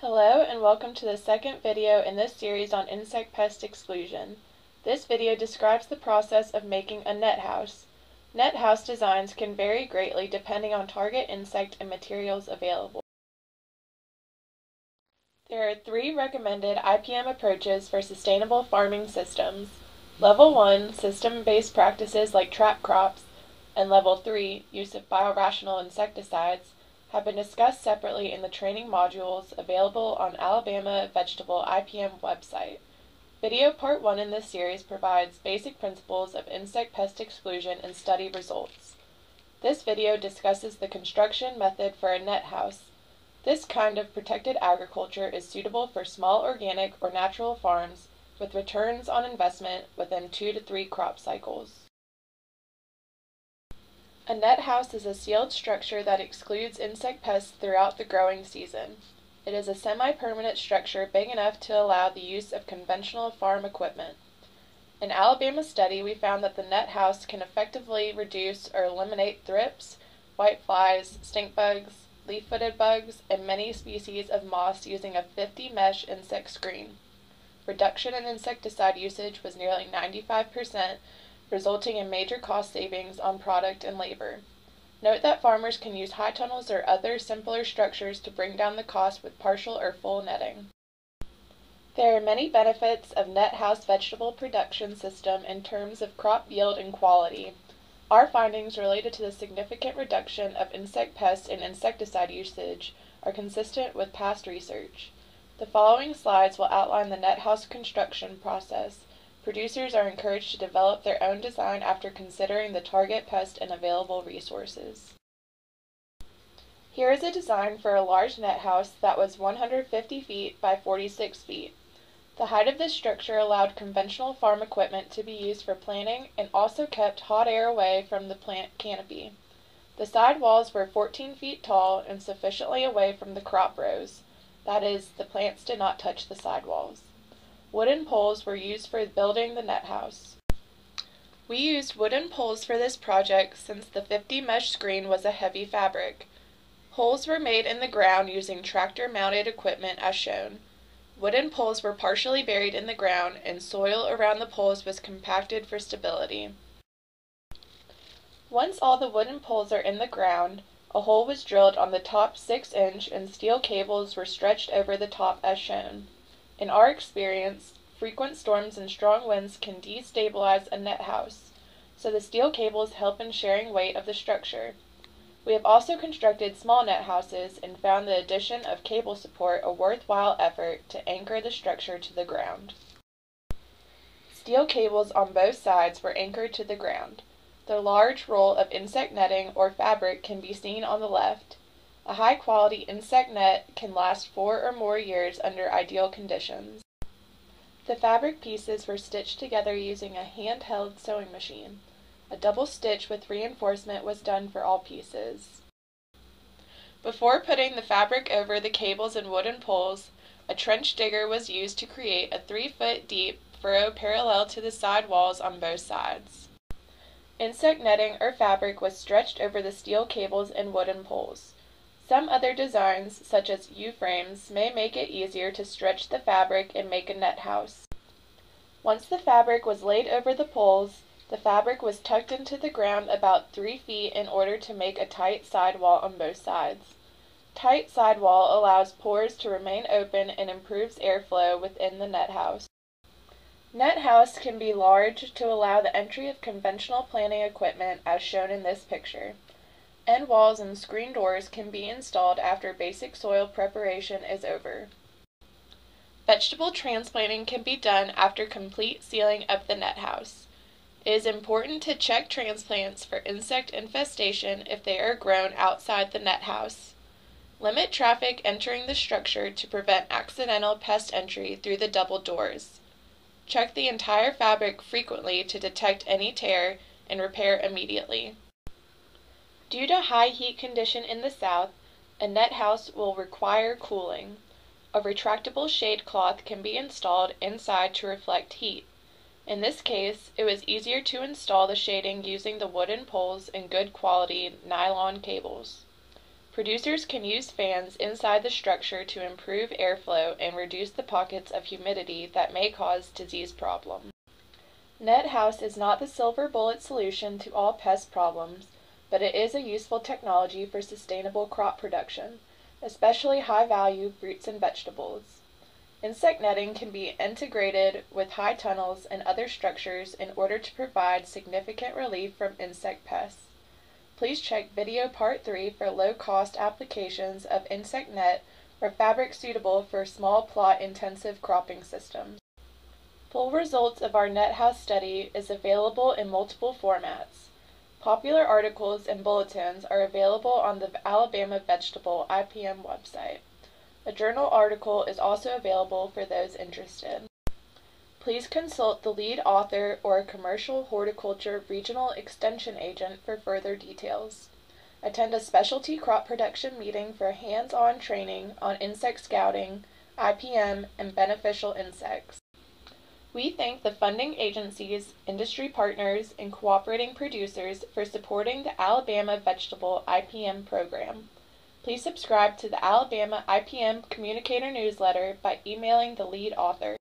Hello and welcome to the second video in this series on insect pest exclusion. This video describes the process of making a net house. Net house designs can vary greatly depending on target insect and materials available. There are three recommended IPM approaches for sustainable farming systems. Level 1, system-based practices like trap crops, and Level 3, use of biorational insecticides, have been discussed separately in the training modules available on Alabama Vegetable IPM website. Video Part 1 in this series provides basic principles of insect pest exclusion and study results. This video discusses the construction method for a net house. This kind of protected agriculture is suitable for small organic or natural farms with returns on investment within two to three crop cycles. A net house is a sealed structure that excludes insect pests throughout the growing season. It is a semi-permanent structure big enough to allow the use of conventional farm equipment. In Alabama study, we found that the net house can effectively reduce or eliminate thrips, white flies, stink bugs, leaf-footed bugs, and many species of moss using a 50 mesh insect screen. Reduction in insecticide usage was nearly 95%, resulting in major cost savings on product and labor. Note that farmers can use high tunnels or other simpler structures to bring down the cost with partial or full netting. There are many benefits of net house vegetable production system in terms of crop yield and quality. Our findings related to the significant reduction of insect pests and insecticide usage are consistent with past research. The following slides will outline the net house construction process Producers are encouraged to develop their own design after considering the target pest and available resources. Here is a design for a large net house that was 150 feet by 46 feet. The height of this structure allowed conventional farm equipment to be used for planting and also kept hot air away from the plant canopy. The side walls were 14 feet tall and sufficiently away from the crop rows. That is, the plants did not touch the side walls. Wooden poles were used for building the net house. We used wooden poles for this project since the 50 mesh screen was a heavy fabric. Holes were made in the ground using tractor mounted equipment as shown. Wooden poles were partially buried in the ground and soil around the poles was compacted for stability. Once all the wooden poles are in the ground, a hole was drilled on the top 6 inch and steel cables were stretched over the top as shown. In our experience, frequent storms and strong winds can destabilize a net house, so the steel cables help in sharing weight of the structure. We have also constructed small net houses and found the addition of cable support a worthwhile effort to anchor the structure to the ground. Steel cables on both sides were anchored to the ground. The large roll of insect netting or fabric can be seen on the left, a high quality insect net can last four or more years under ideal conditions. The fabric pieces were stitched together using a handheld sewing machine. A double stitch with reinforcement was done for all pieces. Before putting the fabric over the cables and wooden poles, a trench digger was used to create a three foot deep furrow parallel to the side walls on both sides. Insect netting or fabric was stretched over the steel cables and wooden poles. Some other designs, such as U-frames, may make it easier to stretch the fabric and make a net house. Once the fabric was laid over the poles, the fabric was tucked into the ground about 3 feet in order to make a tight sidewall on both sides. Tight sidewall allows pores to remain open and improves airflow within the net house. Net house can be large to allow the entry of conventional planting equipment as shown in this picture. End walls and screen doors can be installed after basic soil preparation is over. Vegetable transplanting can be done after complete sealing of the net house. It is important to check transplants for insect infestation if they are grown outside the net house. Limit traffic entering the structure to prevent accidental pest entry through the double doors. Check the entire fabric frequently to detect any tear and repair immediately. Due to high heat condition in the south, a net house will require cooling. A retractable shade cloth can be installed inside to reflect heat. In this case, it was easier to install the shading using the wooden poles and good quality nylon cables. Producers can use fans inside the structure to improve airflow and reduce the pockets of humidity that may cause disease problems. Net House is not the silver bullet solution to all pest problems, but it is a useful technology for sustainable crop production, especially high value fruits and vegetables. Insect netting can be integrated with high tunnels and other structures in order to provide significant relief from insect pests. Please check video part 3 for low-cost applications of insect net or fabric suitable for small plot intensive cropping systems. Full results of our net house study is available in multiple formats. Popular articles and bulletins are available on the Alabama Vegetable IPM website. A journal article is also available for those interested. Please consult the lead author or a commercial horticulture regional extension agent for further details. Attend a specialty crop production meeting for hands-on training on insect scouting, IPM, and beneficial insects. We thank the funding agencies, industry partners, and cooperating producers for supporting the Alabama Vegetable IPM program. Please subscribe to the Alabama IPM Communicator newsletter by emailing the lead author.